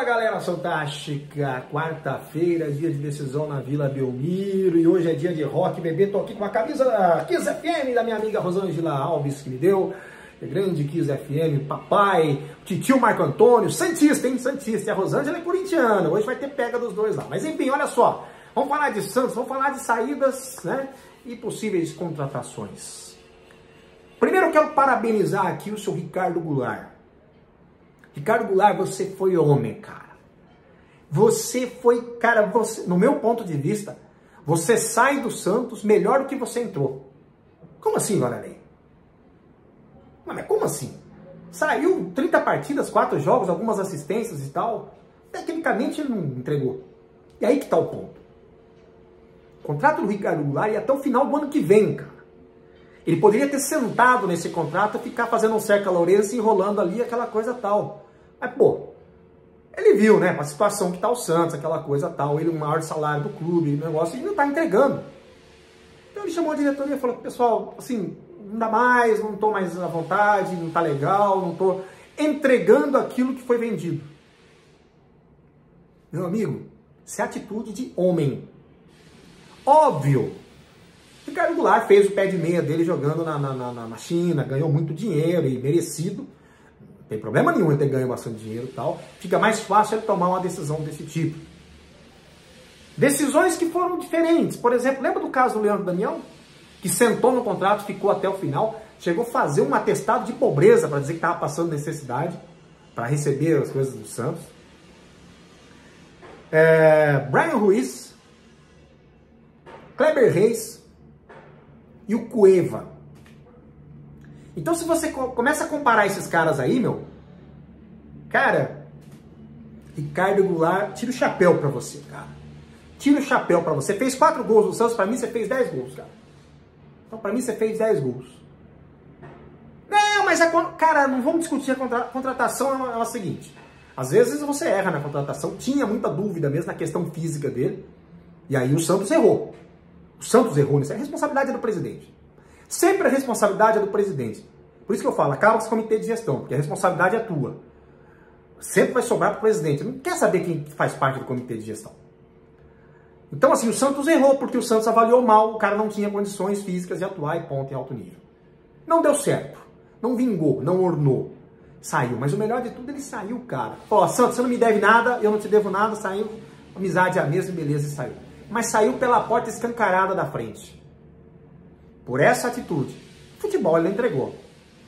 Fala galera fantástica! Quarta-feira, dia de decisão na Vila Belmiro e hoje é dia de rock bebê. Tô aqui com a camisa Kiss FM da minha amiga Rosângela Alves que me deu. É grande Kiss FM, papai, titio Marco Antônio, Santista, hein? Santista. E a Rosângela é corintiana. Hoje vai ter pega dos dois lá. Mas enfim, olha só. Vamos falar de Santos, vamos falar de saídas, né? E possíveis contratações. Primeiro eu quero parabenizar aqui o seu Ricardo Goulart. Ricardo Goulart, você foi homem, cara. Você foi, cara, você, no meu ponto de vista, você sai do Santos melhor do que você entrou. Como assim, Varalei? Mas como assim? Saiu 30 partidas, 4 jogos, algumas assistências e tal. Tecnicamente ele não entregou. E aí que tá o ponto. O contrato do Ricardo Goulart ia até o final do ano que vem, cara. Ele poderia ter sentado nesse contrato ficar fazendo um cerca Lourenço enrolando ali aquela coisa tal. Mas, pô, ele viu, né, a situação que tá o Santos, aquela coisa tal, ele o maior salário do clube, negócio, e não tá entregando. Então ele chamou a diretoria e falou, pessoal, assim, não dá mais, não tô mais à vontade, não tá legal, não tô entregando aquilo que foi vendido. Meu amigo, isso é atitude de homem. Óbvio Ricardo Goulart fez o pé de meia dele jogando na, na, na, na China, ganhou muito dinheiro e merecido. Não tem problema nenhum em ter ganho bastante dinheiro e tal. Fica mais fácil ele tomar uma decisão desse tipo. Decisões que foram diferentes. Por exemplo, lembra do caso do Leandro Daniel? Que sentou no contrato, ficou até o final, chegou a fazer um atestado de pobreza para dizer que estava passando necessidade para receber as coisas do Santos. É, Brian Ruiz, Kleber Reis, e o Cueva. Então se você começa a comparar esses caras aí, meu, cara, Ricardo Goulart, tira o chapéu pra você, cara. Tira o chapéu pra você. Fez quatro gols no Santos, pra mim você fez dez gols, cara. Então pra mim você fez dez gols. Não, mas a, cara, não vamos discutir a contra, contratação, é, é o seguinte. Às vezes você erra na contratação, tinha muita dúvida mesmo na questão física dele, e aí o Santos errou. O Santos errou nisso. A responsabilidade é do presidente. Sempre a responsabilidade é do presidente. Por isso que eu falo, acaba com esse comitê de gestão, porque a responsabilidade é tua. Sempre vai sobrar para o presidente. Não quer saber quem faz parte do comitê de gestão. Então, assim, o Santos errou, porque o Santos avaliou mal, o cara não tinha condições físicas de atuar e ponto em alto nível. Não deu certo. Não vingou, não ornou. Saiu. Mas o melhor de tudo, ele saiu, cara. Ó, Santos, você não me deve nada, eu não te devo nada, saiu. Amizade é a mesma, beleza, e saiu mas saiu pela porta escancarada da frente. Por essa atitude. Futebol ele entregou.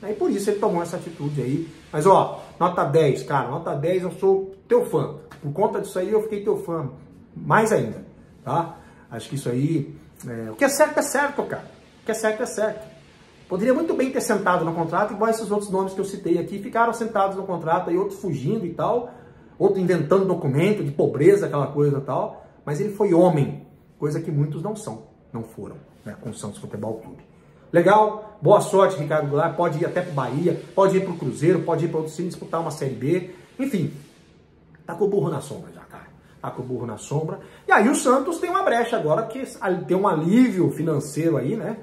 E por isso ele tomou essa atitude aí. Mas ó, nota 10, cara, nota 10, eu sou teu fã. Por conta disso aí eu fiquei teu fã. Mais ainda, tá? Acho que isso aí. É... O que é certo é certo, cara. O que é certo é certo. Poderia muito bem ter sentado no contrato, igual esses outros nomes que eu citei aqui, ficaram sentados no contrato e outros fugindo e tal, outro inventando documento de pobreza, aquela coisa e tal mas ele foi homem, coisa que muitos não são, não foram, né, com o Santos Futebol Clube. Legal, boa sorte, Ricardo Goulart. Pode ir até para Bahia, pode ir para o Cruzeiro, pode ir para outro time disputar uma Série B. Enfim, tá com o burro na sombra já, cara. Tá com o burro na sombra. E aí o Santos tem uma brecha agora, que tem um alívio financeiro aí, né?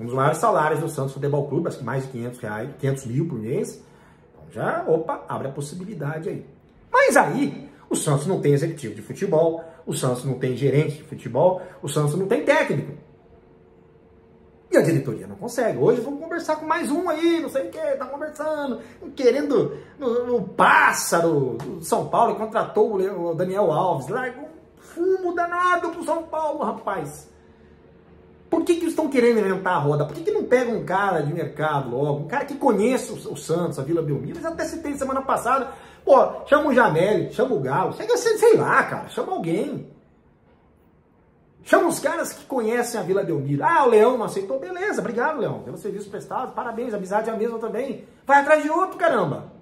Um dos maiores salários do Santos Futebol Clube, acho que mais de 500, reais, 500 mil por mês. Então já, opa, abre a possibilidade aí. Mas aí, o Santos não tem executivo de futebol, o Santos não tem gerente de futebol, o Santos não tem técnico. E a diretoria não consegue. Hoje vamos conversar com mais um aí, não sei o que, tá conversando, querendo no pássaro do São Paulo, contratou o Daniel Alves, largou um fumo danado pro São Paulo, rapaz. Por que, que estão querendo inventar a roda? Por que, que não pega um cara de mercado logo? Um cara que conhece o, o Santos, a Vila Belmiro. Eu até citei semana passada. Pô, chama o Jamel, chama o Galo. Sei lá, cara. Chama alguém. Chama os caras que conhecem a Vila Belmiro. Ah, o Leão não aceitou. Beleza, obrigado, Leão. Pelo serviço prestado. Parabéns, a amizade é a mesma também. Vai atrás de outro, caramba.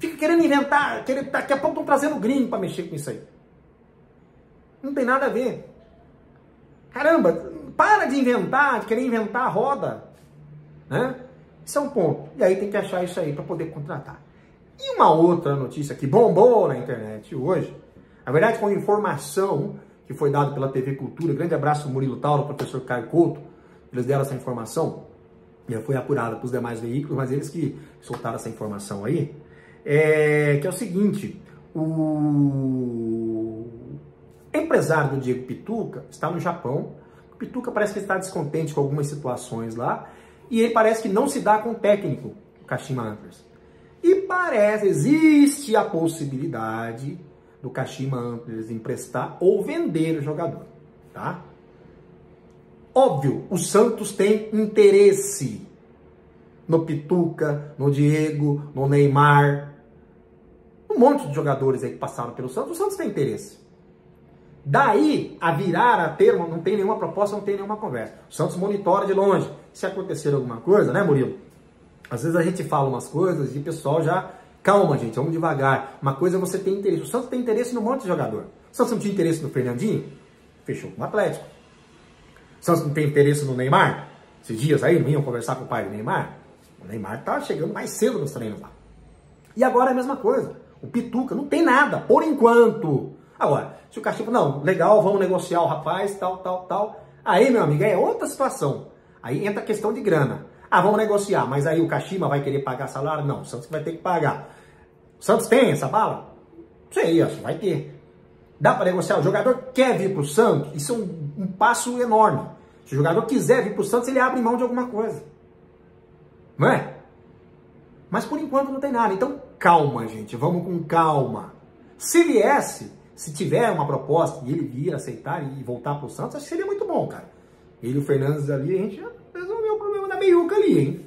Fica querendo inventar. Querendo, daqui a pouco estão trazendo gringo para mexer com isso aí. Não tem nada a ver. Caramba, para de inventar, de querer inventar a roda. Né? Isso é um ponto. E aí tem que achar isso aí para poder contratar. E uma outra notícia que bombou na internet hoje, na verdade foi uma informação que foi dada pela TV Cultura. Grande abraço Murilo Tauro, professor Caio Couto. Eles deram essa informação. Já foi apurada para os demais veículos, mas eles que soltaram essa informação aí. É, que é o seguinte: O empresário do Diego Pituca está no Japão. O Pituca parece que está descontente com algumas situações lá. E ele parece que não se dá com o técnico, o Kashima Antlers. E parece, existe a possibilidade do Kashima Antlers emprestar ou vender o jogador, tá? Óbvio, o Santos tem interesse no Pituca, no Diego, no Neymar, um monte de jogadores aí que passaram pelo Santos, o Santos tem interesse. Daí a virar a termo, não tem nenhuma proposta, não tem nenhuma conversa. O Santos monitora de longe. Se acontecer alguma coisa, né, Murilo? Às vezes a gente fala umas coisas e o pessoal já. Calma, gente, vamos devagar. Uma coisa é você ter interesse. O Santos tem interesse no monte de jogador. O Santos não tinha interesse no Fernandinho? Fechou com o Atlético. O Santos não tem interesse no Neymar? Esses dias aí não iam conversar com o pai do Neymar? O Neymar tá chegando mais cedo nos treinos lá. E agora é a mesma coisa. O Pituca não tem nada, por enquanto. Agora, se o Caxipa, não, legal, vamos negociar o rapaz, tal, tal, tal. Aí, meu amigo, é outra situação. Aí entra a questão de grana. Ah, vamos negociar, mas aí o Kashima vai querer pagar salário? Não, o Santos vai ter que pagar. O Santos tem essa bala? Sei, acho vai ter. Dá para negociar? O jogador quer vir para o Santos? Isso é um, um, passo enorme. Se o jogador quiser vir para o Santos, ele abre mão de alguma coisa. Não é? Mas por enquanto não tem nada. Então, calma, gente. Vamos com calma. Se viesse, se tiver uma proposta e ele vir aceitar e voltar para o Santos, acho que seria muito bom, cara. Ele e o Fernandes ali, a gente já resolveu o problema da meiuca ali, hein?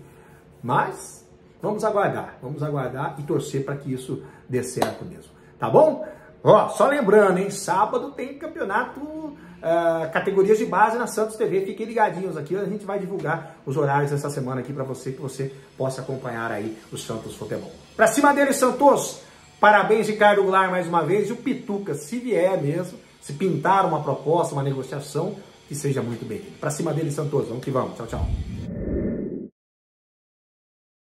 Mas vamos aguardar, vamos aguardar e torcer para que isso dê certo mesmo. Tá bom? Ó, só lembrando, hein? Sábado tem campeonato uh, categorias de base na Santos TV. Fiquem ligadinhos aqui, a gente vai divulgar os horários essa semana aqui para você, que você possa acompanhar aí o Santos Futebol. Pra cima dele, Santos! Parabéns, Ricardo Goulart, mais uma vez. E o Pituca, se vier mesmo, se pintar uma proposta, uma negociação, que seja muito bem-vindo. Para cima dele, Santos. Vamos que vamos. Tchau, tchau.